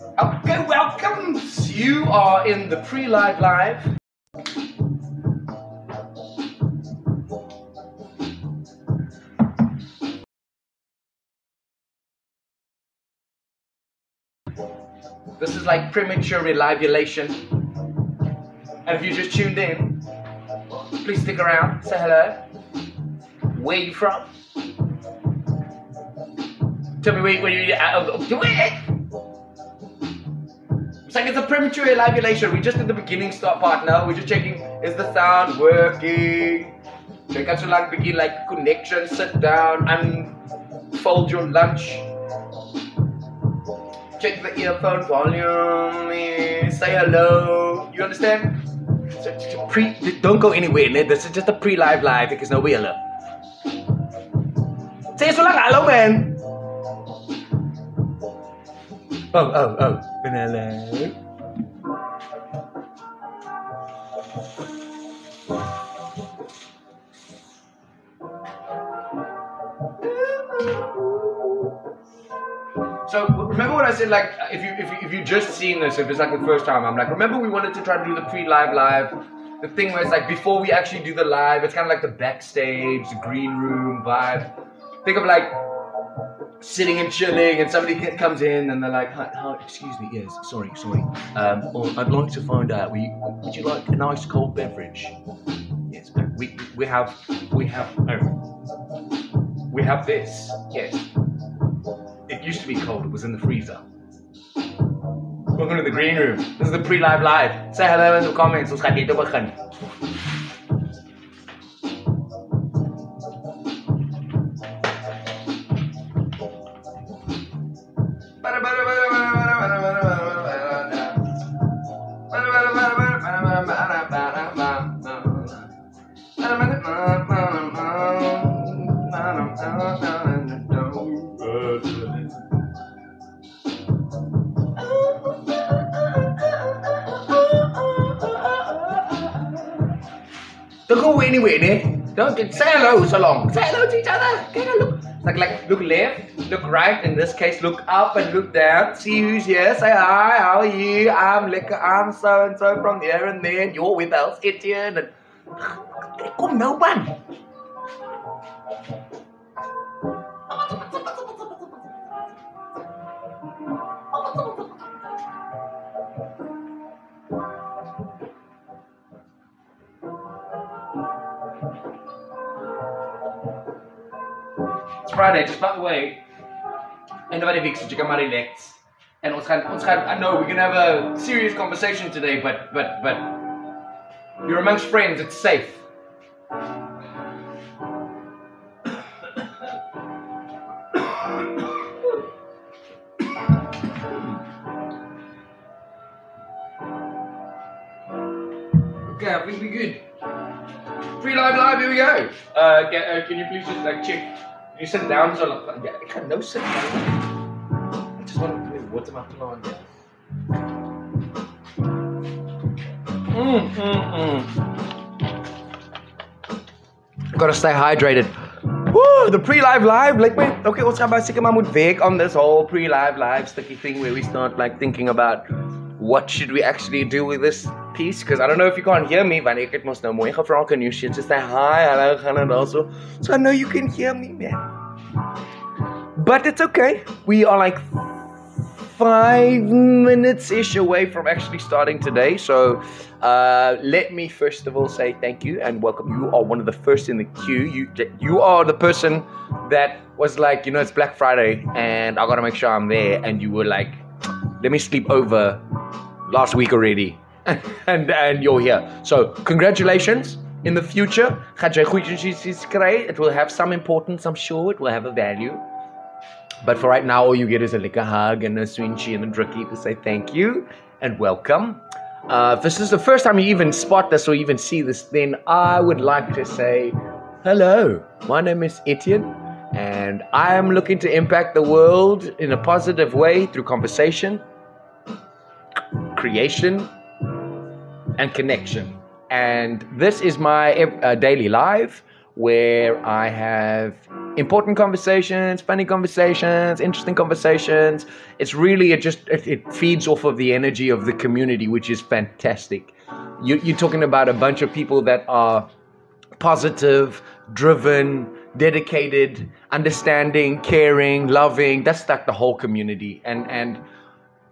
Okay, welcome. You are in the pre-live live. This is like premature relivulation. And if you just tuned in, please stick around, say hello. Where you from? Tell me where, you where you uh, like it's a premature elabulation. We just did the beginning start part now. We're just checking is the sound working. Check out your lunch begin like connection. Sit down, unfold your lunch. Check the earphone volume. eh, Say hello. You understand? Pre, don't go anywhere. This is just a pre-live live because no wheeler. Say so lang hello, man. Oh, oh, oh. So remember what I said? Like, if you if you if you just seen this, if it's like the first time, I'm like, remember we wanted to try to do the pre-live live, the thing where it's like before we actually do the live, it's kind of like the backstage, the green room vibe. Think of like sitting and chilling, and somebody comes in and they're like, excuse me, yes, sorry, sorry. Um, well, I'd like to find out, would you like a nice cold beverage? Yes, we we have we have oh, we have this. Yes. It used to be cold. It was in the freezer. Welcome to the green room. This is the pre-live live. Say hello in the comments. Anywhere, ne? Don't say hello so long. Say hello to each other. Get a look. Like, like, look left, look right. In this case, look up and look down. See who's here. Say hi. How are you? I'm Liquor. I'm so and so from here and there. You're with us, Etienne. And come no one. Friday, just by the way. Die week so kan maar relax. And ons gaan I know we're going to have a serious conversation today, but but but you're amongst friends, it's safe. Okay, I think we're good. Free live live, here we go. Uh, can, uh, can you please just like check? You sit down so like, yeah, I can't no sit down. I just want to put water my plant. Mm, mm, mm. Gotta stay hydrated. Woo, the pre-live live. Like, wait, okay, gaan basically maar moet werk on this whole pre-live live sticky thing where we start like thinking about what should we actually do with this piece? Because I don't know if you can't hear me, want ek het mos nou mooi gevra kan you shit just say hi, hello, gaan dit also. So I know you can hear me, man. But it's okay. We are like five minutes ish away from actually starting today. So uh, let me first of all say thank you and welcome. You are one of the first in the queue. You you are the person that was like, you know, it's Black Friday and I gotta make sure I'm there. And you were like, let me sleep over last week already. and and you're here. So congratulations. In the future. It will have some importance, I'm sure. It will have a value. But for right now, all you get is a a hug and a swinchi and a drucky to say thank you and welcome. Uh, if this is the first time you even spot this or even see this, then I would like to say hello. My name is Etienne, and I am looking to impact the world in a positive way through conversation, creation, and connection. And this is my uh, daily live where I have important conversations, funny conversations, interesting conversations. It's really it just it, it feeds off of the energy of the community, which is fantastic. You, you're talking about a bunch of people that are positive, driven, dedicated, understanding, caring, loving. That's like the whole community, and and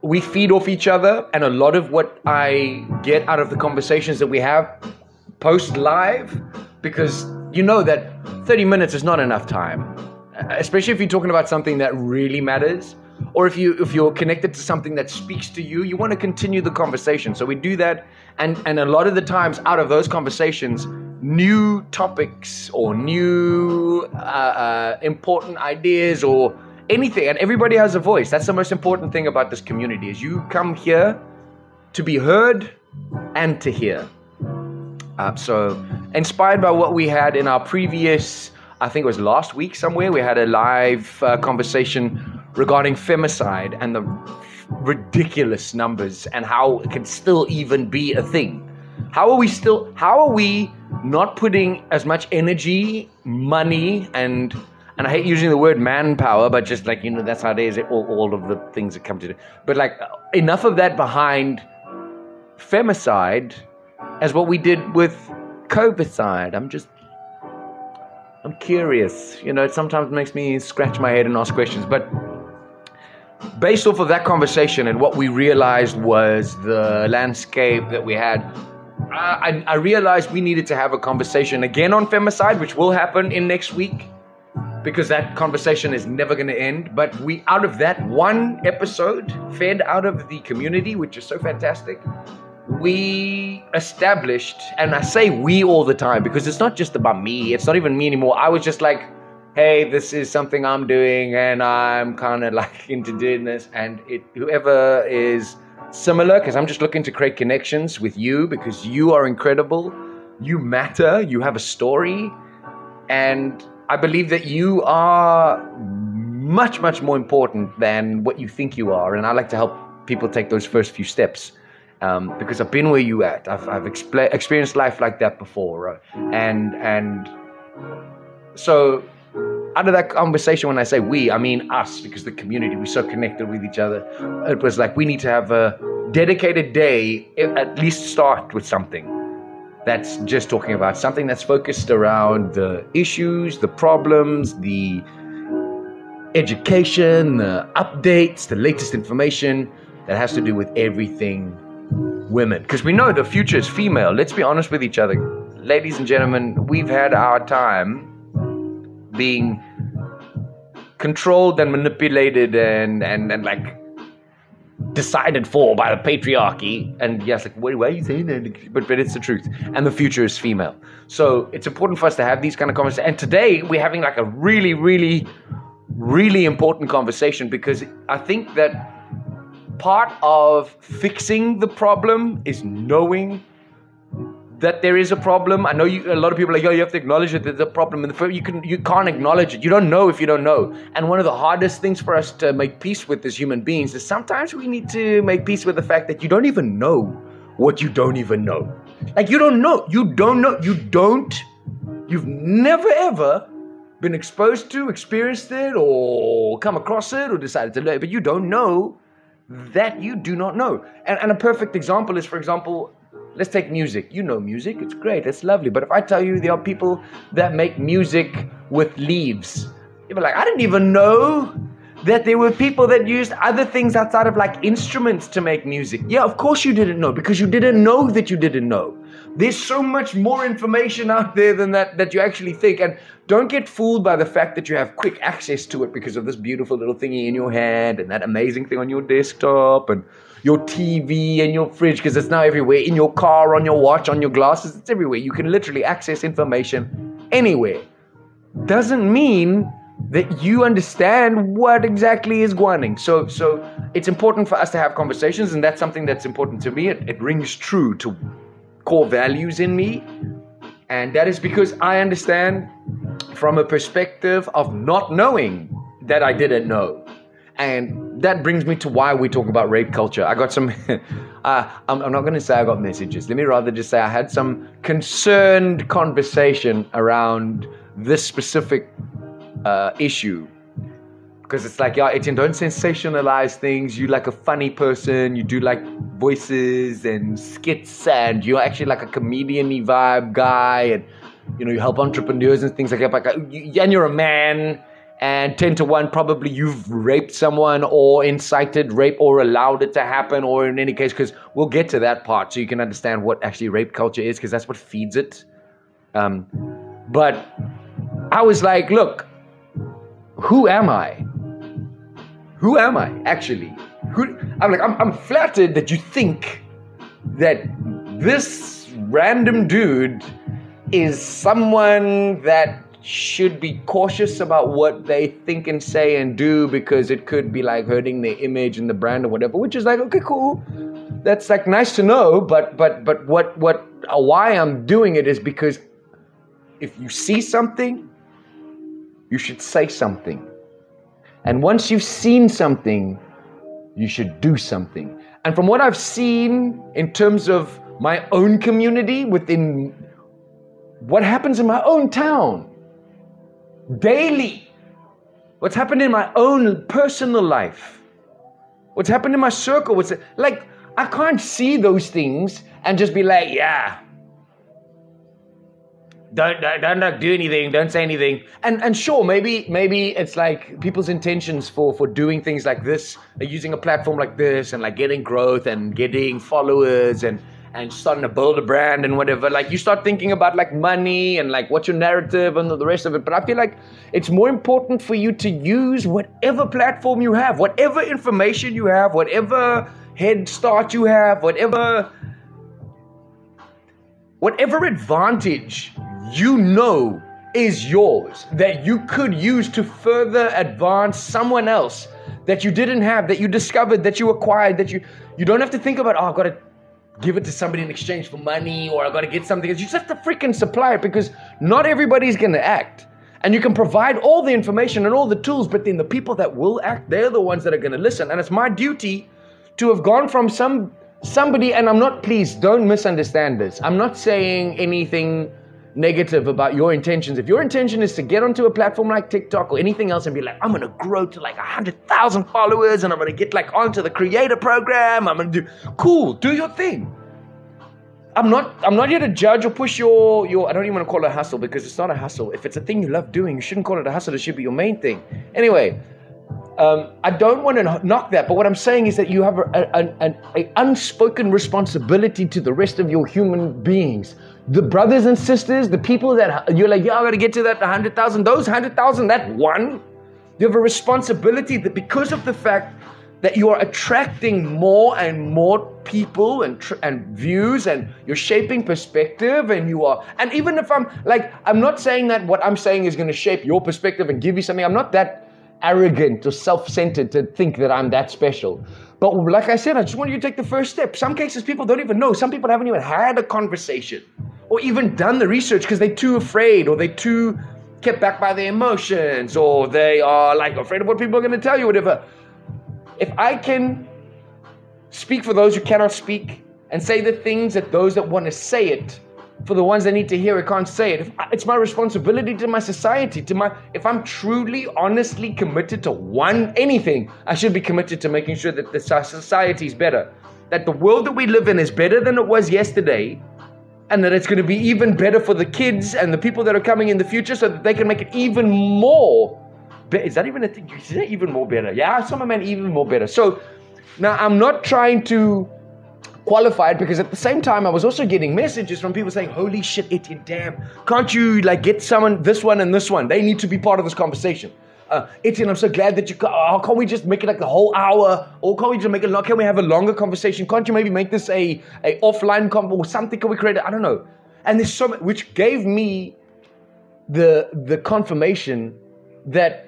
we feed off each other. And a lot of what I get out of the conversations that we have post live, because you know that 30 minutes is not enough time, especially if you're talking about something that really matters. Or if you if you're connected to something that speaks to you, you want to continue the conversation. So we do that, and and a lot of the times, out of those conversations, new topics or new uh, uh, important ideas or anything and everybody has a voice. That's the most important thing about this community is you come here to be heard and to hear. Uh, so inspired by what we had in our previous i think it was last week somewhere we had a live uh, conversation regarding femicide and the ridiculous numbers and how it can still even be a thing. How are we still how are we not putting as much energy, money, and and I hate using the word manpower, but just like you know, that's how it is. All, all of the things that come to it. But like enough of that behind femicide as what we did with cobicide. I'm just I'm curious. You know, it sometimes makes me scratch my head and ask questions. But based off of that conversation and what we realized was the landscape that we had I, I realized we needed to have a conversation again on femicide, which will happen in next week because that conversation is never going to end. But we, out of that one episode, fed out of the community, which is so fantastic, we established, and I say we all the time because it's not just about me, it's not even me anymore. I was just like, hey, this is something I'm doing, and I'm kind of like into doing this, and it, whoever is similar because I'm just looking to create connections with you because you are incredible. You matter. You have a story. And I believe that you are much, much more important than what you think you are. And I like to help people take those first few steps. Um, because I've been where you at. I've, I've experienced life like that before, right? and and so out of that conversation, when I say we, I mean us, because the community, we're so connected with each other. It was like we need to have a dedicated day, at least start with something that's just talking about something that's focused around the issues, the problems, the education, the updates, the latest information that has to do with everything women. Because we know the future is female. Let's be honest with each other. Ladies and gentlemen, we've had our time being controlled and manipulated and, and, and like decided for by the patriarchy. And yes, like, why, why are you saying that? But, but it's the truth. And the future is female. So it's important for us to have these kind of conversations. And today we're having like a really, really, really important conversation because I think that part of fixing the problem is knowing that there is a problem. I know you, a lot of people are like, yo, you have to acknowledge that there's a problem. And the, you, can, you can't acknowledge it. You don't know if you don't know. And one of the hardest things for us to make peace with as human beings is sometimes we need to make peace with the fact that you don't even know what you don't even know. Like, you don't know. You don't know. You don't. You've never ever been exposed to, experienced it, or come across it, or decided to learn, but you don't know that you do not know. And, and a perfect example is, for example, Let's take music. You know music, it's great, it's lovely. But if I tell you there are people that make music with leaves, you'll be like, I didn't even know that there were people that used other things outside of like instruments to make music. Yeah, of course you didn't know because you didn't know that you didn't know. There's so much more information out there than that that you actually think. And don't get fooled by the fact that you have quick access to it because of this beautiful little thingy in your hand and that amazing thing on your desktop and your TV and your fridge because it's now everywhere in your car, on your watch, on your glasses. It's everywhere. You can literally access information anywhere. Doesn't mean that you understand what exactly is going. So, so it's important for us to have conversations, and that's something that's important to me. It, it rings true to core values in me, and that is because I understand from a perspective of not knowing that I didn't know. And that brings me to why we talk about rape culture. I got some, uh, I'm, I'm, not going to say I got messages. Let me rather just say I had some concerned conversation around this specific uh, issue because it's like, yeah, Etienne, don't sensationalize things. You're like a funny person. You do like voices and skits, and you're actually like a comedian-y vibe guy, and you know you help entrepreneurs and things like that. Like, and you're a man. And 10 to 1, probably you've raped someone or incited rape or allowed it to happen, or in any case, because we'll get to that part so you can understand what actually rape culture is, because that's what feeds it. Um, but I was like, look, who am I? Who am I actually? Who, I'm like, I'm, I'm flattered that you think that this random dude is someone that should be cautious about what they think and say and do because it could be like hurting their image and the brand or whatever which is like okay cool. That's like nice to know but but but what what uh, why i'm doing it is because if you see something you should say something. And once you've seen something you should do something. And from what i've seen in terms of my own community within what happens in my own town daily. What's happened in my own personal life? What's happened in my circle? What's like I can't see those things and just be like, yeah. Don't, don't don't do anything. Don't say anything. And and sure, maybe maybe it's like people's intentions for for doing things like this, using a platform like this, and like getting growth and getting followers and and starting to build a brand and whatever, like you start thinking about like money and like what's your narrative and the rest of it. But I feel like it's more important for you to use whatever platform you have, whatever information you have, whatever head start you have, whatever whatever advantage you know is yours that you could use to further advance someone else that you didn't have, that you discovered, that you acquired, that you you don't have to think about, oh, I've got to give it to somebody in exchange for money or I got to get something. You just have to freaking supply it because not everybody's going to act. And you can provide all the information and all the tools, but then the people that will act, they're the ones that are going to listen. And it's my duty to have gone from some somebody and I'm not please don't misunderstand this. I'm not saying anything negative about your intentions. If your intention is to get onto a platform like TikTok or anything else and be like, I'm gonna grow to like a hundred thousand followers and I'm gonna get like onto the creator program, I'm gonna do cool, do your thing. I'm not I'm not here to judge or push your your I don't even want to call it a hustle because it's not a hustle. If it's a thing you love doing, you shouldn't call it a hustle, it should be your main thing. Anyway, um, I don't want to knock that, but what I'm saying is that you have an unspoken responsibility to the rest of your human beings the brothers and sisters, the people that you're like, yeah, I gotta get to that 100,000, those 100,000, that one, you have a responsibility that because of the fact that you are attracting more and more people and tr- and views and you're shaping perspective and you are and even if I'm like I'm not saying that what I'm saying is going to shape your perspective and give you something. I'm not that arrogant or self-centered to think that I'm that special but like I said I just want you to take the first step some cases people don't even know some people haven't even had a conversation or even done the research because they're too afraid or they're too kept back by their emotions or they are like afraid of what people are going to tell you, whatever. If I can speak for those who cannot speak and say the things that those that want to say it, for the ones that need to hear it can't say it. it's my responsibility to my society, to my if I'm truly honestly committed to one anything, I should be committed to making sure that the society is better. That the world that we live in is better than it was yesterday and that it's going to be even better for the kids and the people that are coming in the future so that they can make it even more be- is that even a thing is that even more better yeah some man even more better so now i'm not trying to qualify it because at the same time i was also getting messages from people saying holy shit Etienne damn can't you like get someone this one and this one they need to be part of this conversation uh, Etienne, I'm so glad that you. Oh, can't we just make it like the whole hour, or can't we just make it? Can we have a longer conversation? Can't you maybe make this a a offline convo or something? Can we create? it? I don't know. And there's so much, which gave me the the confirmation that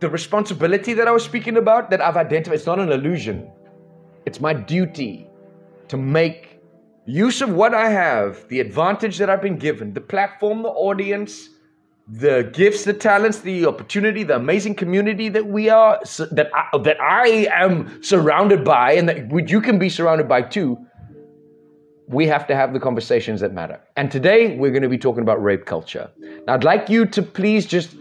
the responsibility that I was speaking about, that I've identified, it's not an illusion. It's my duty to make use of what I have, the advantage that I've been given, the platform, the audience the gifts, the talents, the opportunity, the amazing community that we are, that I, that I am surrounded by, and that you can be surrounded by too. We have to have the conversations that matter. And today we're going to be talking about rape culture. Now, I'd like you to please just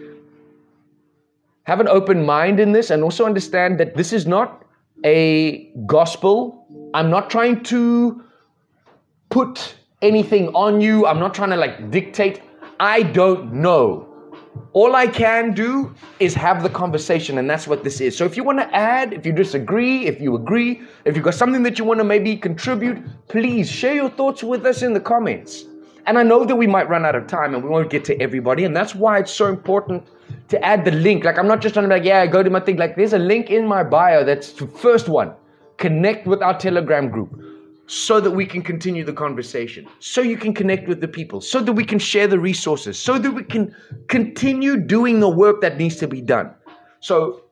have an open mind in this and also understand that this is not a gospel. I'm not trying to put anything on you. I'm not trying to like dictate. I don't know. All I can do is have the conversation, and that's what this is. So if you want to add, if you disagree, if you agree, if you've got something that you want to maybe contribute, please share your thoughts with us in the comments. And I know that we might run out of time and we won't get to everybody, and that's why it's so important to add the link. Like I'm not just trying to be like, yeah, go to my thing. Like there's a link in my bio that's the first one. Connect with our Telegram group so that we can continue the conversation, so you can connect with the people, so that we can share the resources, so that we can continue doing the work that needs to be done. So,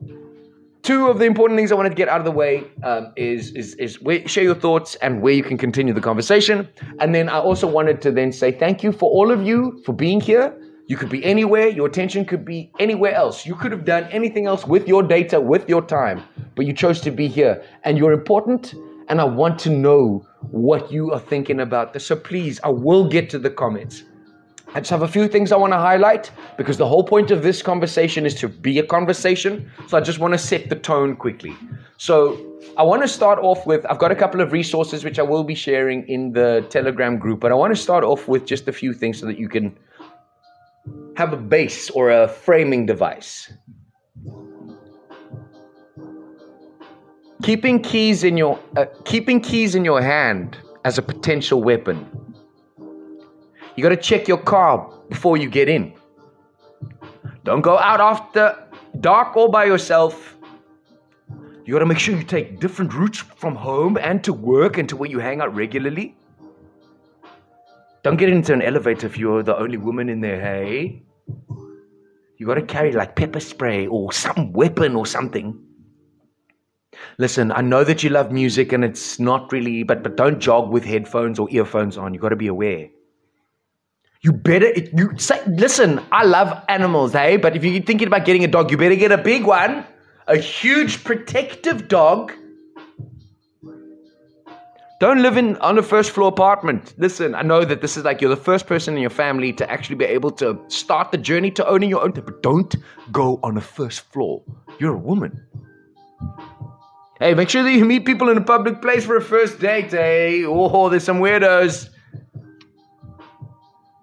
two of the important things I wanted to get out of the way um, is is is where, share your thoughts and where you can continue the conversation, and then I also wanted to then say thank you for all of you for being here. You could be anywhere, your attention could be anywhere else. You could have done anything else with your data, with your time, but you chose to be here, and you're important and I want to know what you are thinking about this. So please, I will get to the comments. I just have a few things I want to highlight because the whole point of this conversation is to be a conversation. So I just want to set the tone quickly. So I want to start off with I've got a couple of resources which I will be sharing in the Telegram group, but I want to start off with just a few things so that you can have a base or a framing device. Keeping keys in your uh, keeping keys in your hand as a potential weapon. You got to check your car before you get in. Don't go out after dark all by yourself. You got to make sure you take different routes from home and to work and to where you hang out regularly. Don't get into an elevator if you're the only woman in there, hey? You got to carry like pepper spray or some weapon or something. Listen, I know that you love music and it's not really, but but don't jog with headphones or earphones on. You got to be aware. You better you say listen, I love animals, hey, but if you're thinking about getting a dog, you better get a big one, a huge protective dog. Don't live in on a first floor apartment. Listen, I know that this is like you're the first person in your family to actually be able to start the journey to owning your own, but don't go on a first floor. You're a woman. Hey, make sure that you meet people in a public place for a first date, hey. Oh, there's some weirdos.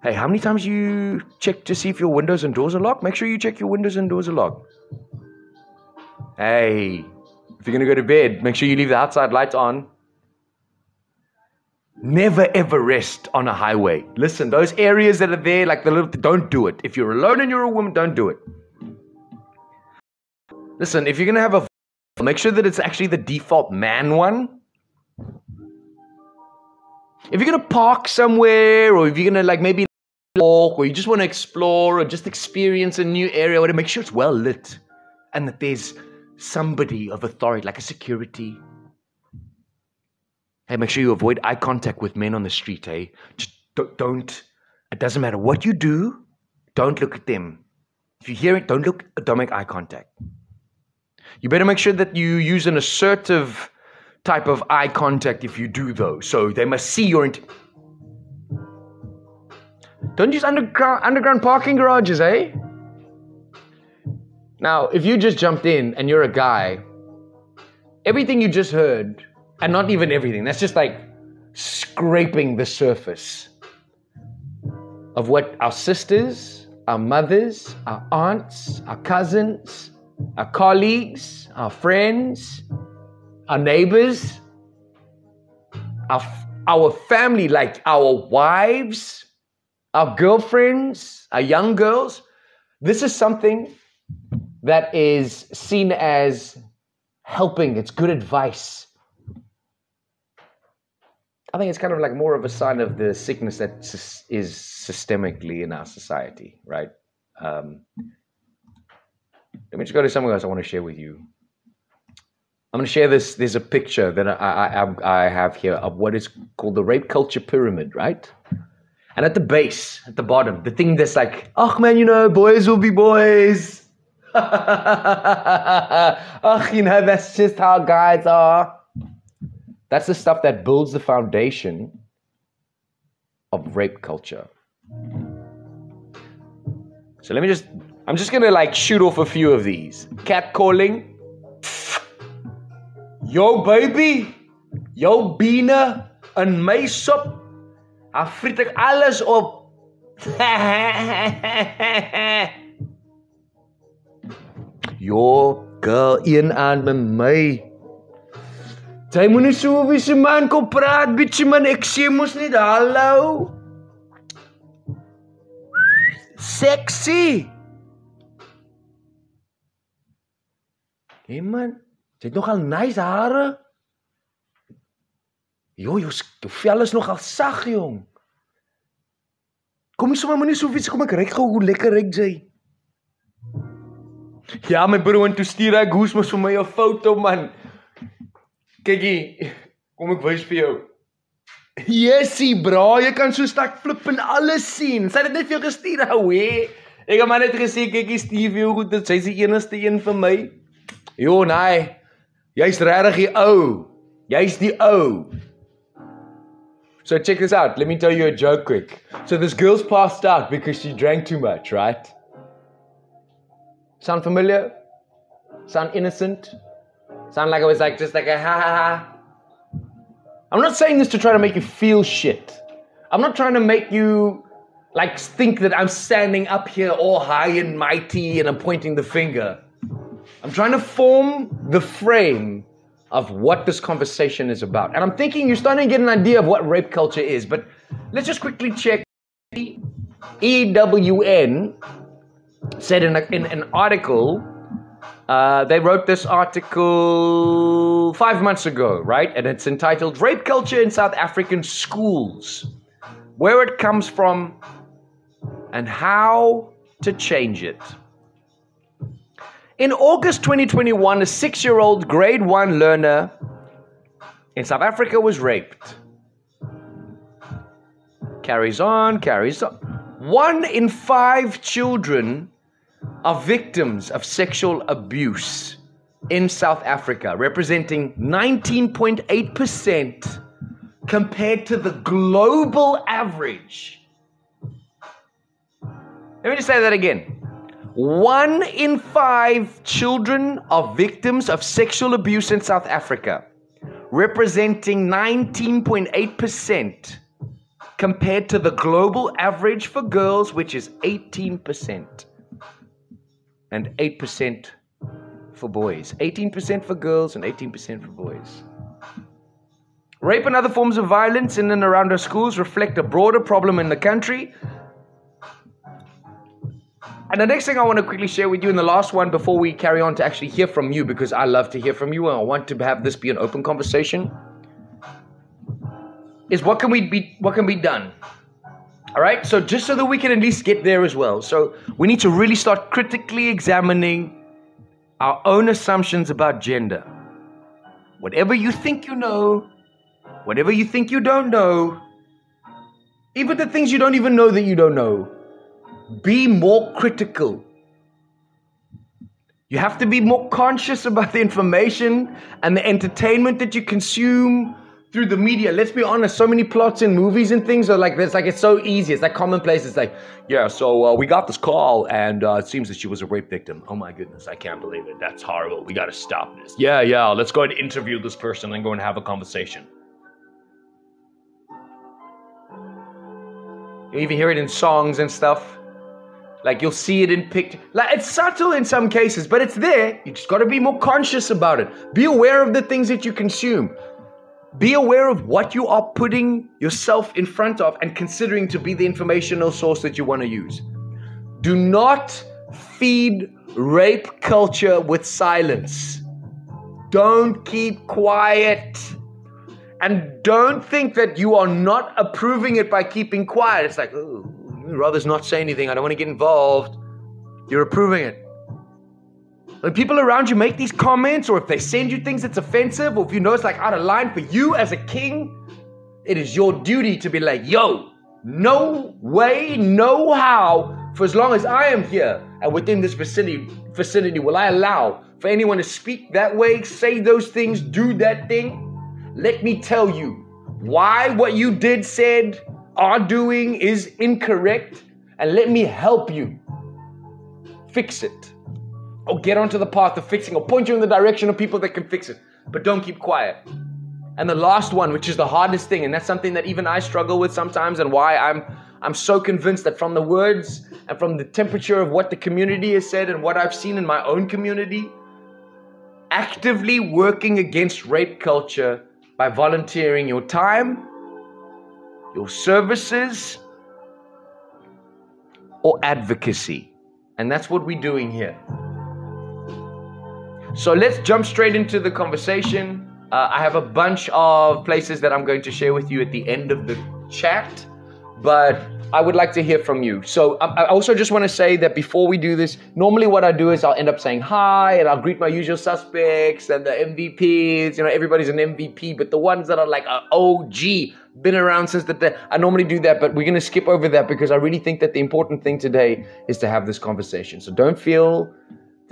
Hey, how many times you check to see if your windows and doors are locked? Make sure you check your windows and doors are locked. Hey, if you're gonna go to bed, make sure you leave the outside lights on. Never ever rest on a highway. Listen, those areas that are there, like the little, don't do it. If you're alone and you're a woman, don't do it. Listen, if you're gonna have a Make sure that it's actually the default man one. If you're gonna park somewhere, or if you're gonna like maybe walk, or you just want to explore, or just experience a new area, to make sure it's well lit, and that there's somebody of authority, like a security. Hey, make sure you avoid eye contact with men on the street. Hey, just don't. It doesn't matter what you do. Don't look at them. If you hear it, don't look. Don't make eye contact. You better make sure that you use an assertive type of eye contact if you do though. So they must see your. Int- Don't use underground underground parking garages, eh? Now, if you just jumped in and you're a guy, everything you just heard, and not even everything, that's just like scraping the surface of what our sisters, our mothers, our aunts, our cousins, our colleagues, our friends, our neighbors, our, our family, like our wives, our girlfriends, our young girls. This is something that is seen as helping, it's good advice. I think it's kind of like more of a sign of the sickness that is systemically in our society, right? Um, let me just go to something else I want to share with you. I'm going to share this. There's a picture that I, I, I have here of what is called the rape culture pyramid, right? And at the base, at the bottom, the thing that's like, oh man, you know, boys will be boys. oh, you know, that's just how guys are. That's the stuff that builds the foundation of rape culture. So let me just I'm just gonna like shoot off a few of these. Catcalling. Yo baby, yo bine in my friet ek alles op. Yo girl, een aan met my. Jy moenie so wie se man kom praat, bietjie man, ek sê mos net hallo. Sexy. Hey man, jy het nogal nice hare. Jo, jou, jou vel is nogal sag, jong. Kom jy sommer moenie so vies kom ek ryk gou hoe lekker ryk jy. Ja, my broer en toe stuur ek hoes mos vir my 'n foto man. Kykie, kom ek wys vir jou. Yesie, bra, jy kan so stak flip en alles sien. Sy het dit net vir jou gestuur, ou hè. Ek het maar net gesê kykie Steve, hoe goed dit sy's die enigste een vir my. Jo, nee. Jy's regtig die ou. Jy's die ou. So check this out. Let me tell you a joke quick. So this girl's passed out because she drank too much, right? Sound familiar? Sound innocent? Sound like it was like just like a ha ha ha. I'm not saying this to try to make you feel shit. I'm not trying to make you like think that I'm standing up here all high and mighty and I'm pointing the finger. I'm trying to form the frame of what this conversation is about. And I'm thinking you're starting to get an idea of what rape culture is, but let's just quickly check. EWN said in, a, in an article, uh, they wrote this article five months ago, right? And it's entitled Rape Culture in South African Schools Where It Comes From and How to Change It. In August 2021, a six year old grade one learner in South Africa was raped. Carries on, carries on. One in five children are victims of sexual abuse in South Africa, representing 19.8% compared to the global average. Let me just say that again. One in five children are victims of sexual abuse in South Africa, representing 19.8% compared to the global average for girls, which is 18%, and 8% for boys. 18% for girls and 18% for boys. Rape and other forms of violence in and around our schools reflect a broader problem in the country and the next thing I want to quickly share with you, in the last one before we carry on to actually hear from you, because I love to hear from you and I want to have this be an open conversation, is what can we be what can be done? All right, so just so that we can at least get there as well. So we need to really start critically examining our own assumptions about gender. Whatever you think you know, whatever you think you don't know, even the things you don't even know that you don't know be more critical. You have to be more conscious about the information and the entertainment that you consume through the media. Let's be honest, so many plots in movies and things are like this. Like it's so easy. It's like commonplace. It's like, yeah, so uh, we got this call and uh, it seems that she was a rape victim. Oh my goodness, I can't believe it. That's horrible. We got to stop this. Yeah, yeah, let's go and interview this person and go and have a conversation. You even hear it in songs and stuff. Like you'll see it in picture. Like it's subtle in some cases, but it's there. You just got to be more conscious about it. Be aware of the things that you consume. Be aware of what you are putting yourself in front of and considering to be the informational source that you want to use. Do not feed rape culture with silence. Don't keep quiet. And don't think that you are not approving it by keeping quiet. It's like, oh, rather not say anything. I don't want to get involved. You're approving it. When people around you make these comments, or if they send you things that's offensive, or if you know it's like out of line for you as a king, it is your duty to be like, yo, no way, no how, for as long as I am here and within this vicinity, vicinity will I allow for anyone to speak that way, say those things, do that thing. Let me tell you why what you did, said, are doing is incorrect, and let me help you fix it. Or get onto the path of fixing, or point you in the direction of people that can fix it. But don't keep quiet. And the last one, which is the hardest thing, and that's something that even I struggle with sometimes, and why I'm I'm so convinced that from the words and from the temperature of what the community has said and what I've seen in my own community, actively working against rape culture by volunteering your time, your services, or advocacy. And that's what we're doing here. So let's jump straight into the conversation. Uh, I have a bunch of places that I'm going to share with you at the end of the chat, but I would like to hear from you. So um, I also just want to say that before we do this, normally what I do is I'll end up saying hi and I'll greet my usual suspects and the MVPs. You know, everybody's an MVP, but the ones that are like a OG, been around since the day, I normally do that, but we're going to skip over that because I really think that the important thing today is to have this conversation. So don't feel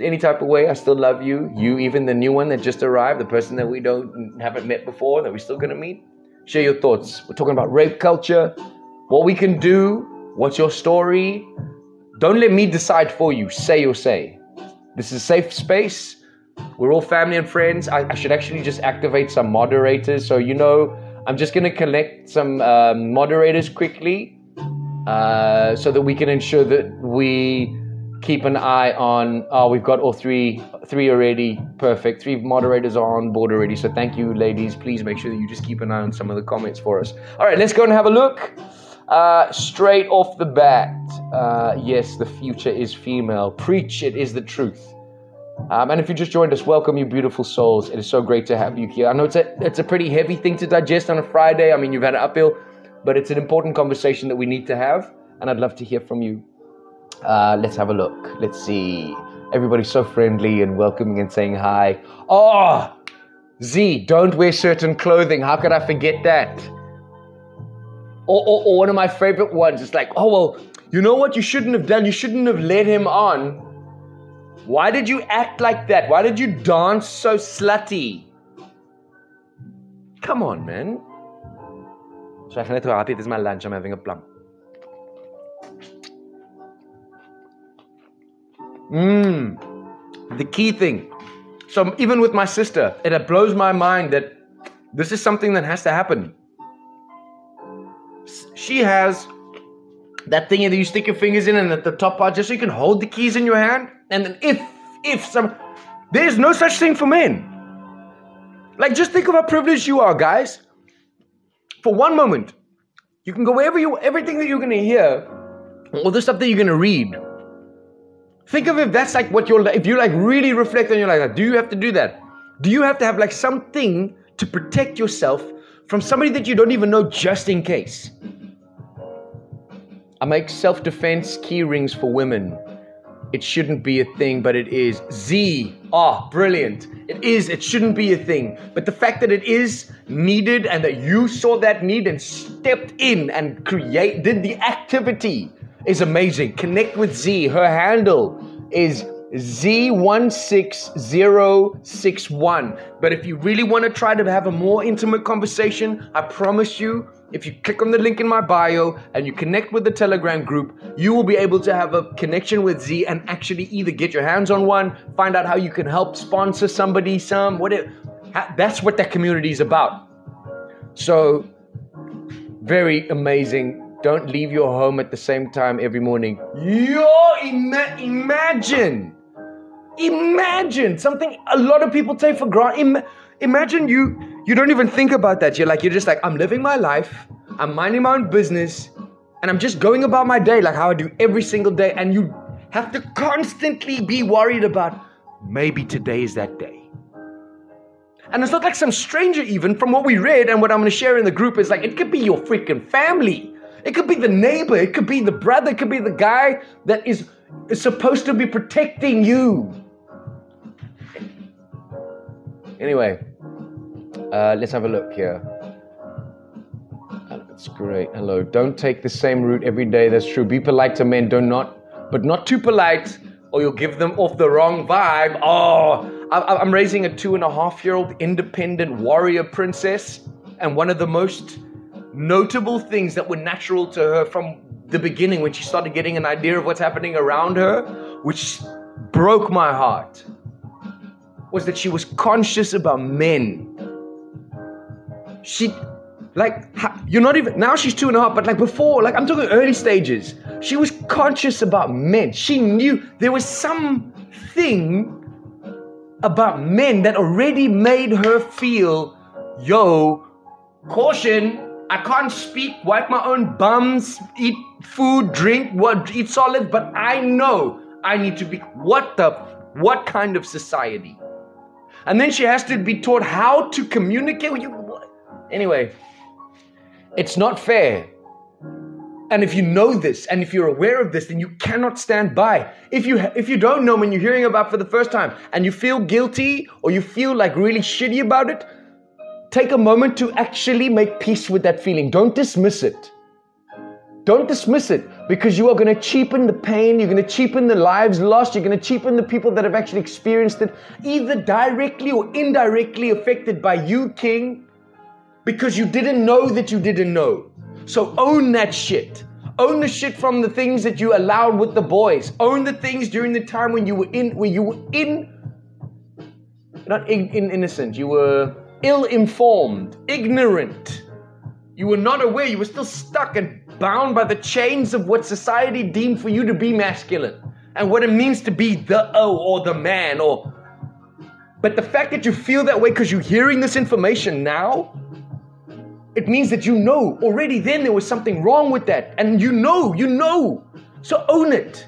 any type of way. I still love you. You, even the new one that just arrived, the person that we don't haven't met before, that we're still going to meet. Share your thoughts. We're talking about rape culture what we can do, what's your story. Don't let me decide for you. Say your say. This is a safe space. We're all family and friends. I, I should actually just activate some moderators. So, you know, I'm just going to collect some um, moderators quickly uh, so that we can ensure that we keep an eye on. Oh, we've got all three, three already. Perfect. Three moderators are on board already. So thank you, ladies. Please make sure that you just keep an eye on some of the comments for us. All right, let's go and have a look. Uh, straight off the bat, uh, yes, the future is female. Preach it is the truth. Um, and if you just joined us, welcome you beautiful souls. It is so great to have you here. I know it's a it's a pretty heavy thing to digest on a Friday. I mean, you've had an uphill, but it's an important conversation that we need to have, and I'd love to hear from you. Uh, let's have a look. Let's see. Everybody's so friendly and welcoming and saying hi. Oh, Z, don't wear certain clothing. How could I forget that? Or, or, or one of my favorite ones is like, oh, well, you know what you shouldn't have done? You shouldn't have led him on. Why did you act like that? Why did you dance so slutty? Come on, man. So I happy. This is my lunch. I'm having a plum. Mmm. The key thing. So even with my sister, it blows my mind that this is something that has to happen she has that thing that you stick your fingers in and at the top part just so you can hold the keys in your hand. And then if if some there's no such thing for men. Like just think of how privileged you are, guys. For one moment, you can go wherever you everything that you're gonna hear, all the stuff that you're gonna read. Think of if that's like what you're if you like really reflect on your life, like, do you have to do that? Do you have to have like something to protect yourself from somebody that you don't even know just in case? I make self defense key rings for women. It shouldn't be a thing, but it is. Z. Ah, oh, brilliant. It is. It shouldn't be a thing. But the fact that it is needed and that you saw that need and stepped in and create did the activity is amazing. Connect with Z. Her handle is Z16061. But if you really want to try to have a more intimate conversation, I promise you, if you click on the link in my bio and you connect with the Telegram group, you will be able to have a connection with Z and actually either get your hands on one, find out how you can help sponsor somebody some, whatever. That's what that community is about. So, very amazing don't leave your home at the same time every morning. Yo, ima- imagine Imagine something a lot of people take for granted. Im- imagine you you don't even think about that. You're like you're just like I'm living my life. I'm minding my own business, and I'm just going about my day like how I do every single day. And you have to constantly be worried about maybe today is that day. And it's not like some stranger, even from what we read and what I'm going to share in the group, is like it could be your freaking family. It could be the neighbor. It could be the brother. It could be the guy that is, is supposed to be protecting you. Anyway, uh, let's have a look here. That's great. Hello. Don't take the same route every day. That's true. Be polite to men. Do not, but not too polite, or you'll give them off the wrong vibe. Oh, I'm raising a two and a half year old independent warrior princess, and one of the most notable things that were natural to her from the beginning when she started getting an idea of what's happening around her which broke my heart, was that she was conscious about men. She, like, you're not even, now she's two and a half, but like before, like I'm talking early stages, she was conscious about men. She knew there was something about men that already made her feel, yo, caution, I can't speak, wipe my own bums, eat food, drink, what eat solids, but I know I need to be what the what kind of society? And then she has to be taught how to communicate with you. Anyway, it's not fair. And if you know this and if you're aware of this, then you cannot stand by. If you if you don't know when you're hearing about for the first time and you feel guilty or you feel like really shitty about it, take a moment to actually make peace with that feeling. Don't dismiss it. Don't dismiss it because you are going to cheapen the pain, you're going to cheapen the lives lost, you're going to cheapen the people that have actually experienced it, either directly or indirectly affected by you, King, because you didn't know that you didn't know. So own that shit. Own the shit from the things that you allowed with the boys. Own the things during the time when you were in, when you were in, not in, in innocent, you were ill informed, ignorant. You were not aware, you were still stuck and bound by the chains of what society deemed for you to be masculine and what it means to be the O or the man or. But the fact that you feel that way because you're hearing this information now, it means that you know already then there was something wrong with that. And you know, you know. So own it.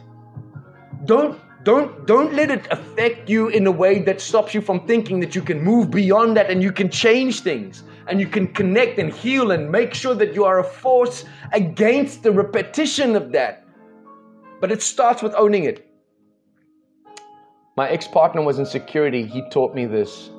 Don't don't don't let it affect you in a way that stops you from thinking that you can move beyond that and you can change things and you can connect and heal and make sure that you are a force against the repetition of that. But it starts with owning it. My ex-partner was in security. He taught me this.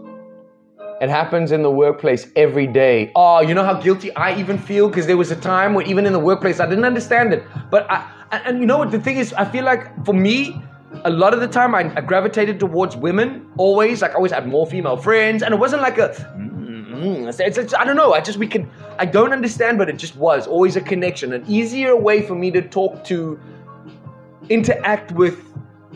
It happens in the workplace every day. Oh, you know how guilty I even feel? Because there was a time where even in the workplace I didn't understand it. But I, and you know what? The thing is, I feel like for me, a lot of the time I, I, gravitated towards women always like I always had more female friends and it wasn't like a mm, it's, it's, it's, I don't know I just we can I don't understand but it just was always a connection an easier way for me to talk to interact with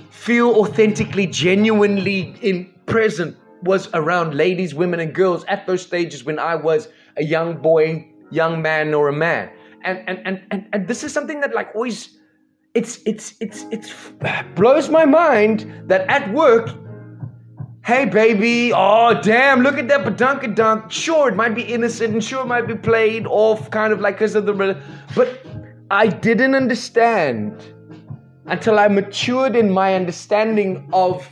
feel authentically genuinely in present was around ladies women and girls at those stages when I was a young boy young man or a man. And and and and, and this is something that like always it's it's it's it's blows my mind that at work hey baby oh damn look at that badunka dunk sure it might be innocent and sure it might be played off kind of like because of the but i didn't understand until i matured in my understanding of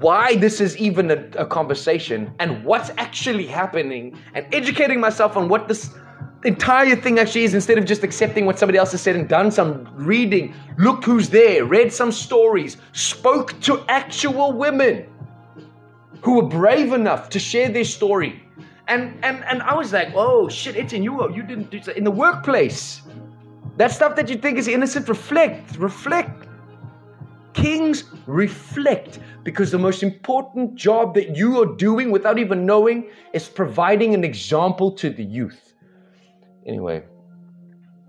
why this is even a, a conversation and what's actually happening and educating myself on what this entire thing actually is instead of just accepting what somebody else has said and done some reading, look who's there, read some stories, spoke to actual women who were brave enough to share their story. And and and I was like, oh shit, it's in you. You didn't do that in the workplace. That stuff that you think is innocent, reflect, reflect. Kings reflect because the most important job that you are doing without even knowing is providing an example to the youth. Anyway,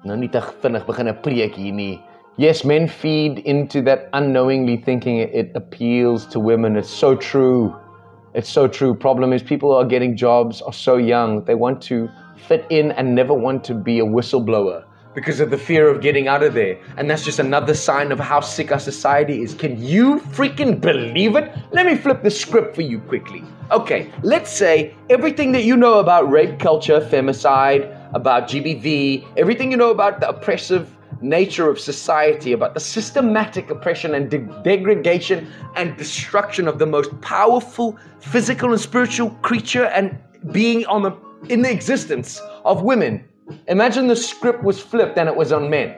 nou nie te vinnig begin 'n preek hier nie. Yes, men feed into that unknowingly thinking it appeals to women. It's so true. It's so true. Problem is people are getting jobs are so young. They want to fit in and never want to be a whistleblower because of the fear of getting out of there. And that's just another sign of how sick our society is. Can you freaking believe it? Let me flip the script for you quickly. Okay, let's say everything that you know about rape culture, femicide, about GBV, everything you know about the oppressive nature of society, about the systematic oppression and de- degradation and destruction of the most powerful physical and spiritual creature and being on the in the existence of women. Imagine the script was flipped and it was on men,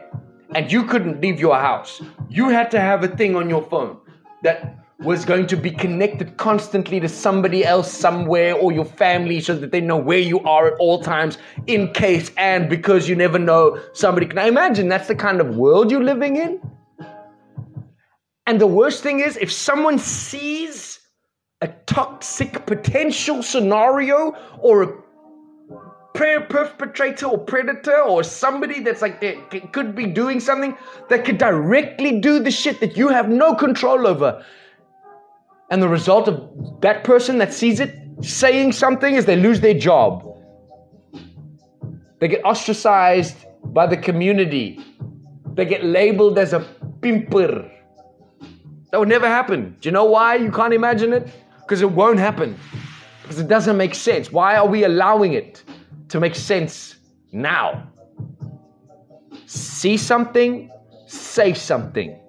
and you couldn't leave your house. You had to have a thing on your phone that was going to be connected constantly to somebody else somewhere or your family so that they know where you are at all times in case and because you never know somebody can I imagine that's the kind of world you're living in and the worst thing is if someone sees a toxic potential scenario or a perpetrator or predator or somebody that's like they could be doing something that could directly do the shit that you have no control over. And the result of that person that sees it saying something is they lose their job. They get ostracized by the community. They get labeled as a pimper. That would never happen. Do you know why you can't imagine it? Because it won't happen. Because it doesn't make sense. Why are we allowing it to make sense now? See something, say something.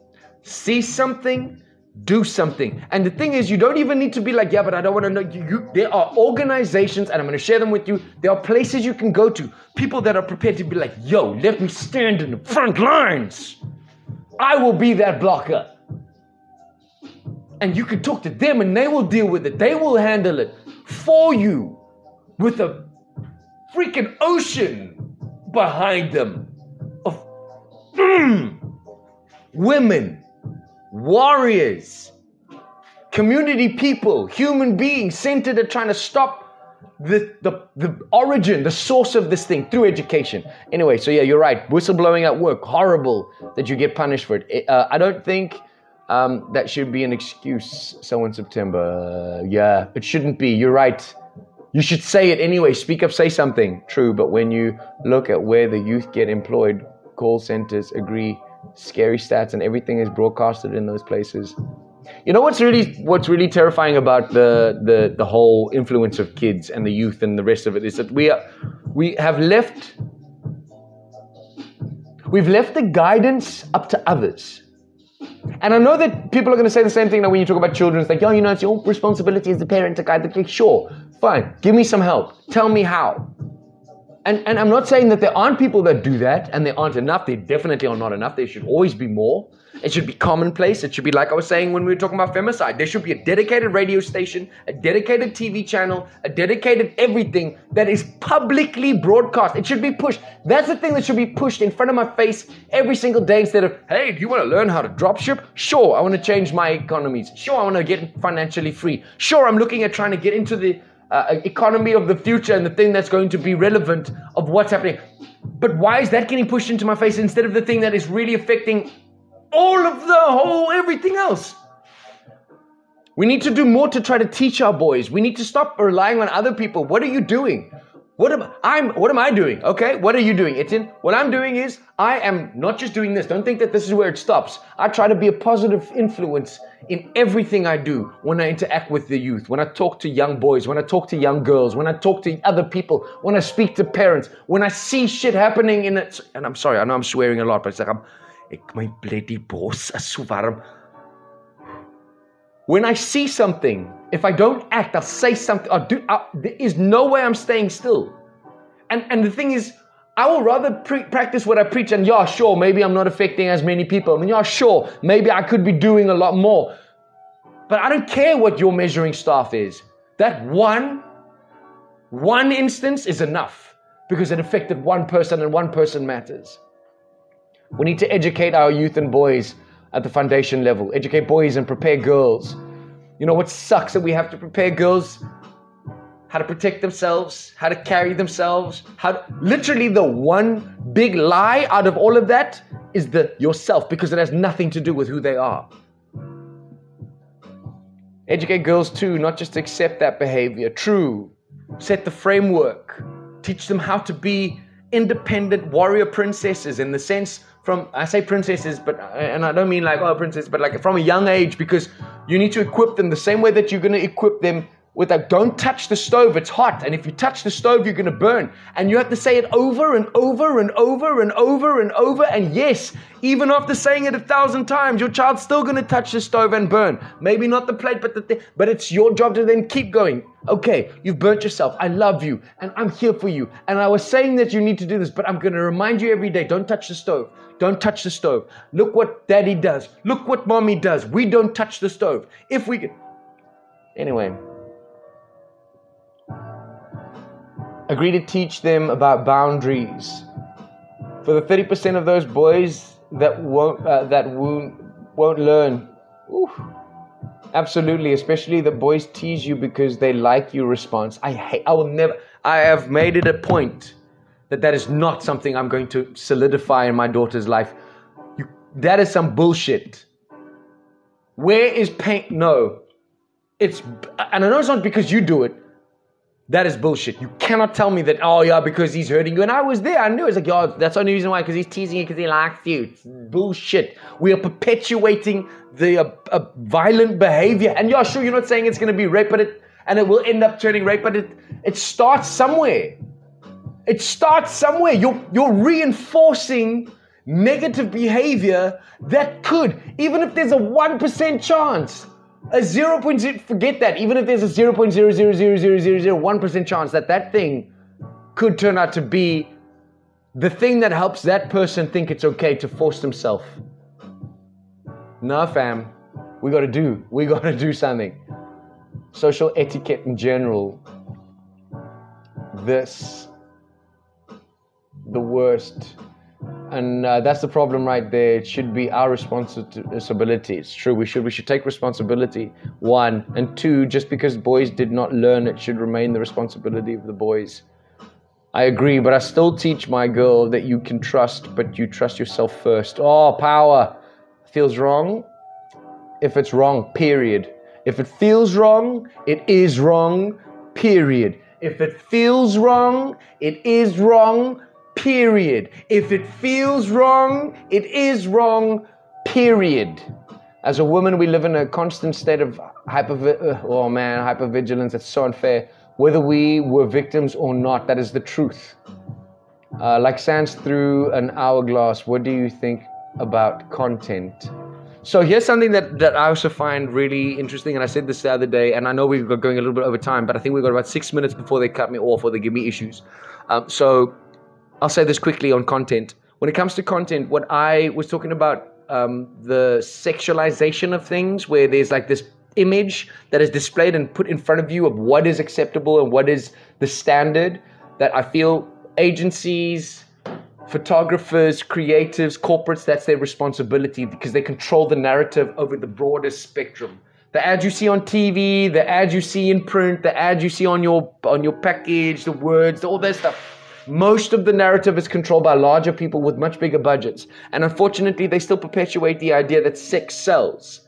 See something, do something. And the thing is, you don't even need to be like, yeah, but I don't want to know. You, you, there are organizations, and I'm going to share them with you. There are places you can go to. People that are prepared to be like, yo, let me stand in the front lines. I will be that blocker. And you can talk to them and they will deal with it. They will handle it for you with a freaking ocean behind them of mm, women warriors, community people, human beings centered at trying to stop the, the, the origin, the source of this thing through education. Anyway, so yeah, you're right. Whistleblowing at work, horrible that you get punished for it. Uh, I don't think um, that should be an excuse. So in September, uh, yeah, it shouldn't be. You're right. You should say it anyway. Speak up, say something. True, but when you look at where the youth get employed, call centers agree scary stats, and everything is broadcasted in those places. You know what's really what's really terrifying about the, the the whole influence of kids and the youth and the rest of it is that we are, we have left we've left the guidance up to others. And I know that people are going to say the same thing that when you talk about children, it's like, oh, you know, it's your responsibility as the parent to guide the kid. Sure, fine. Give me some help. Tell me how. And, and I'm not saying that there aren't people that do that and there aren't enough. There definitely are not enough. There should always be more. It should be commonplace. It should be like I was saying when we were talking about femicide. There should be a dedicated radio station, a dedicated TV channel, a dedicated everything that is publicly broadcast. It should be pushed. That's the thing that should be pushed in front of my face every single day instead of, hey, do you want to learn how to drop ship? Sure, I want to change my economies. Sure, I want to get financially free. Sure, I'm looking at trying to get into the uh, economy of the future and the thing that's going to be relevant of what's happening. But why is that getting pushed into my face instead of the thing that is really affecting all of the whole everything else? We need to do more to try to teach our boys. We need to stop relying on other people. What are you doing? What am I'm what am I doing? Okay, what are you doing? Etienne? What I'm doing is I am not just doing this. Don't think that this is where it stops. I try to be a positive influence in everything I do when I interact with the youth, when I talk to young boys, when I talk to young girls, when I talk to other people, when I speak to parents, when I see shit happening in it. And I'm sorry, I know I'm swearing a lot, but it's like I'm ek my bloody boss is so warm. When I see something, if I don't act, I'll say something. I'll do. I'll, there is no way I'm staying still. And and the thing is, I will rather pre- practice what I preach. And yeah, sure, maybe I'm not affecting as many people. I mean, yeah, sure, maybe I could be doing a lot more. But I don't care what your measuring staff is. That one, one instance is enough because it affected one person and one person matters. We need to educate our youth and boys at the foundation level. Educate boys and prepare girls. You know what sucks that we have to prepare girls how to protect themselves, how to carry themselves, how to, literally the one big lie out of all of that is the yourself because it has nothing to do with who they are. Educate girls too, not just accept that behavior. True. Set the framework. Teach them how to be independent warrior princesses in the sense from I say princesses, but and I don't mean like oh princess, but like from a young age because you need to equip them the same way that you're going to equip them with that don't touch the stove it's hot and if you touch the stove you're going to burn. And you have to say it over and over and over and over and over and yes even after saying it a thousand times your child's still going to touch the stove and burn. Maybe not the plate but the th- but it's your job to then keep going. Okay you've burnt yourself i love you and i'm here for you. And i was saying that you need to do this but i'm going to remind you every day don't touch the stove don't touch the stove. Look what daddy does look what mommy does we don't touch the stove. If we can. anyway agree to teach them about boundaries. For the 30% of those boys that won't, uh, that won't, won't learn, ooh, absolutely, especially the boys tease you because they like your response. I hate, I will never, I have made it a point that that is not something I'm going to solidify in my daughter's life. You, that is some bullshit. Where is paint? No. It's, and I know it's not because you do it. That is bullshit. You cannot tell me that, oh, yeah, because he's hurting you. And I was there. I knew. It's like, yo, that's the only reason why, because he's teasing you because he likes you. It's bullshit. We are perpetuating the uh, uh, violent behavior. And yeah, sure, you're not saying it's going to be rape, but it, and it will end up turning rape, but it, it starts somewhere. It starts somewhere. You're, you're reinforcing negative behavior that could, even if there's a 1% chance, a 0. forget that, even if there's a 0.0000001% chance that that thing could turn out to be the thing that helps that person think it's okay to force themselves. Nah, fam, we gotta do, we gotta do something. Social etiquette in general, this the worst. And uh, that's the problem right there. It should be our responsibility. It's true. We should we should take responsibility. One and two. Just because boys did not learn, it should remain the responsibility of the boys. I agree, but I still teach my girl that you can trust, but you trust yourself first. Oh, power feels wrong. If it's wrong, period. If it feels wrong, it is wrong, period. If it feels wrong, it is wrong, period. If it feels wrong, it is wrong, period. As a woman, we live in a constant state of hyper, uh, oh man, hypervigilance. It's so unfair. Whether we were victims or not, that is the truth. Uh, like sands through an hourglass, what do you think about content? So here's something that, that I also find really interesting, and I said this the other day, and I know we're going a little bit over time, but I think we've got about six minutes before they cut me off or they give me issues. Um, so I'll say this quickly on content. When it comes to content, what I was talking about um, the sexualization of things, where there's like this image that is displayed and put in front of you of what is acceptable and what is the standard, that I feel agencies, photographers, creatives, corporates, that's their responsibility because they control the narrative over the broadest spectrum. The ads you see on TV, the ads you see in print, the ads you see on your on your package, the words, all that stuff most of the narrative is controlled by larger people with much bigger budgets. And unfortunately, they still perpetuate the idea that sex sells.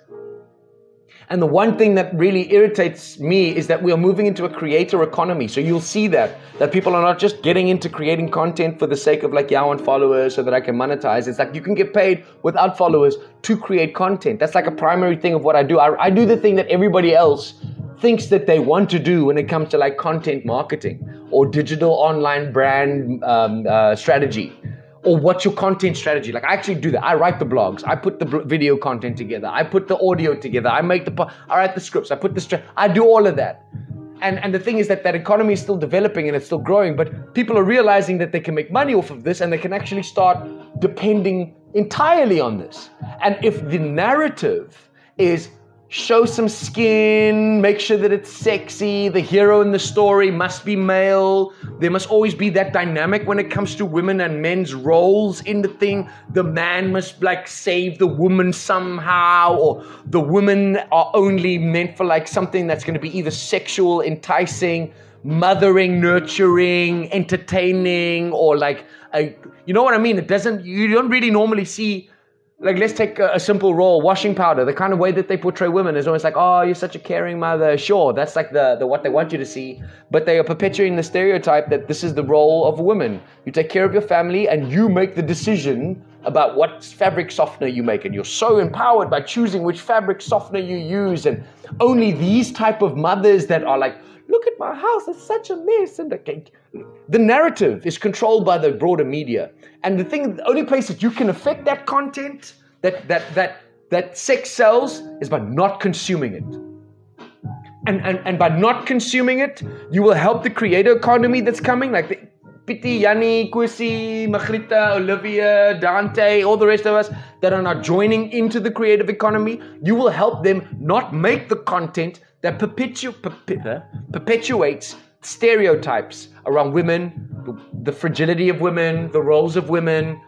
And the one thing that really irritates me is that we are moving into a creator economy. So you'll see that that people are not just getting into creating content for the sake of like yeah, I want followers so that I can monetize. It's like you can get paid without followers to create content. That's like a primary thing of what I do. I, I do the thing that everybody else thinks that they want to do when it comes to like content marketing or digital online brand um, uh, strategy or what's your content strategy? Like i actually do that. I write the blogs. I put the video content together. I put the audio together. I make the po- i write the scripts. I put the i do all of that. And and the thing is that that economy is still developing and it's still growing but people are realizing that they can make money off of this and they can actually start depending entirely on this. And if the narrative is show some skin, make sure that it's sexy. The hero in the story must be male. There must always be that dynamic when it comes to women and men's roles in the thing. The man must like save the woman somehow, or the women are only meant for like something that's going to be either sexual, enticing, mothering, nurturing, entertaining, or like a, you know what I mean? It doesn't, you don't really normally see like let's take a, a, simple role washing powder. The kind of way that they portray women is always like oh you're such a caring mother. Sure that's like the, the what they want you to see. But they are perpetuating the stereotype that this is the role of a woman you take care of your family and you make the decision about what fabric softener you make. And you're so empowered by choosing which fabric softener you use. And only these type of mothers that are like look at my house it's such a mess. And okay the narrative is controlled by the broader media. And the thing, the only place that you can affect that content, that that that that sex sells, is by not consuming it. And, and, and by not consuming it, you will help the creator economy that's coming, like the Piti, Yanni, Kwesi, Machrita, Olivia, Dante, all the rest of us that are now joining into the creative economy. You will help them not make the content that perpetu- perpetuates stereotypes around women, the fragility of women, the roles of women,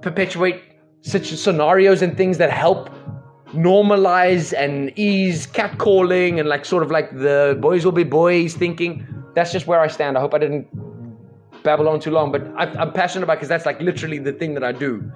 perpetuate such scenarios and things that help normalize and ease catcalling and like sort of like the boys will be boys thinking. that's just where I stand. I hope I didn't babble on too long, but I, I'm passionate about because that's like literally the thing that I do.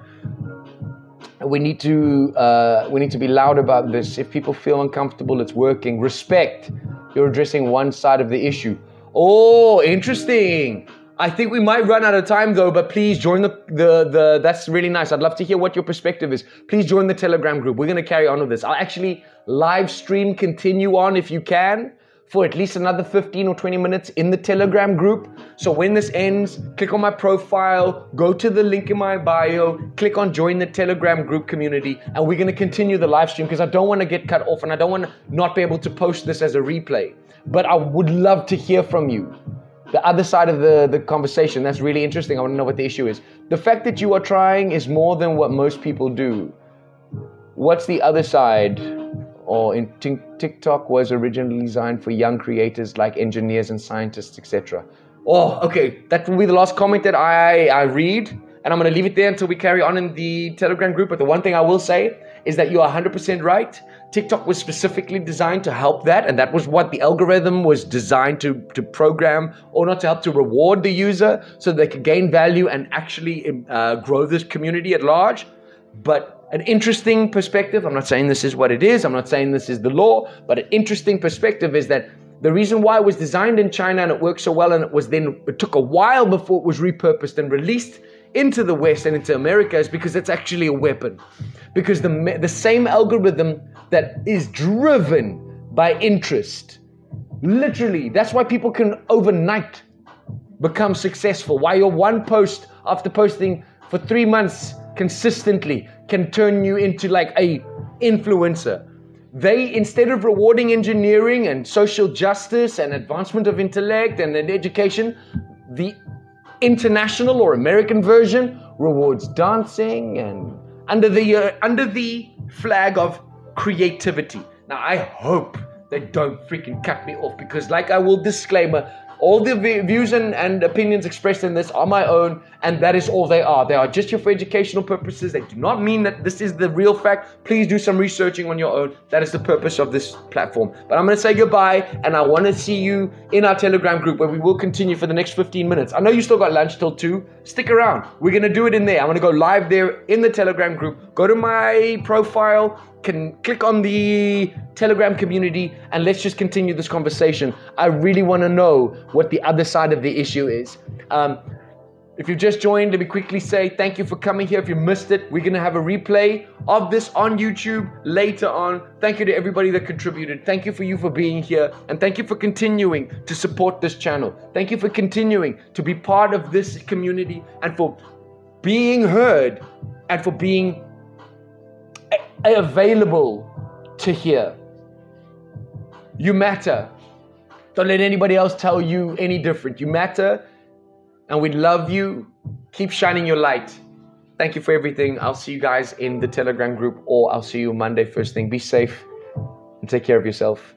We need to uh, we need to be loud about this. If people feel uncomfortable, it's working. Respect. You're addressing one side of the issue. Oh, interesting. I think we might run out of time though, but please join the, the, the, that's really nice. I'd love to hear what your perspective is. Please join the Telegram group. We're going to carry on with this. I'll actually live stream continue on if you can for at least another 15 or 20 minutes in the Telegram group. So when this ends, click on my profile, go to the link in my bio, click on join the Telegram group community, and we're going to continue the live stream because I don't want to get cut off and I don't want to not be able to post this as a replay. But I would love to hear from you. The other side of the, the conversation, that's really interesting. I want to know what the issue is. The fact that you are trying is more than what most people do. What's the other side? or in t- TikTok was originally designed for young creators like engineers and scientists, etc. Oh, okay. That will be the last comment that I, I read, and I'm going to leave it there until we carry on in the Telegram group. But the one thing I will say is that you are 100% right. TikTok was specifically designed to help that, and that was what the algorithm was designed to, to program, or not to help to reward the user so they could gain value and actually uh, grow this community at large. But an interesting perspective. I'm not saying this is what it is, I'm not saying this is the law, but an interesting perspective is that the reason why it was designed in China and it worked so well and it was then it took a while before it was repurposed and released into the West and into America is because it's actually a weapon. Because the the same algorithm that is driven by interest, literally, that's why people can overnight become successful. Why your one post after posting for three months consistently can turn you into like a influencer. They, instead of rewarding engineering and social justice and advancement of intellect and education, the international or American version rewards dancing and under the uh, under the flag of creativity. Now I hope they don't freaking cut me off because, like I will disclaimer, all the views and, and opinions expressed in this are my own, and that is all they are. They are just here for educational purposes. They do not mean that this is the real fact. Please do some researching on your own. That is the purpose of this platform. But I'm going to say goodbye, and I want to see you in our Telegram group where we will continue for the next 15 minutes. I know you still got lunch till 2. Stick around. We're going to do it in there. I'm going to go live there in the Telegram group. Go to my profile, can click on the Telegram community and let's just continue this conversation. I really want to know what the other side of the issue is. Um, if you've just joined, let me quickly say thank you for coming here. If you missed it, we're going to have a replay of this on YouTube later on. Thank you to everybody that contributed. Thank you for you for being here. And thank you for continuing to support this channel. Thank you for continuing to be part of this community and for being heard and for being available to hear. You matter. Don't let anybody else tell you any different. You matter, and we love you. Keep shining your light. Thank you for everything. I'll see you guys in the Telegram group, or I'll see you Monday first thing. Be safe and take care of yourself.